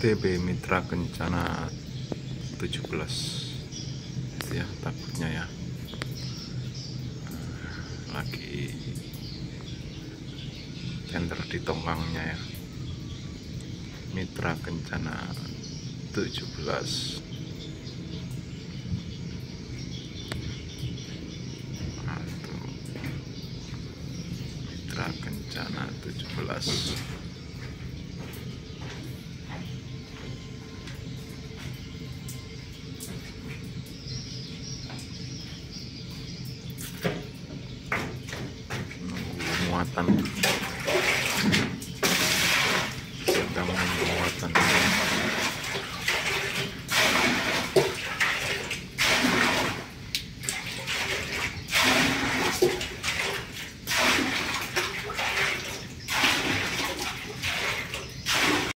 TB Mitra Kencana 17 ya takutnya ya. Lagi tender di tongkangnya ya. Mitra Kencana 17 Mitra Kencana 17 muatan sedang muatan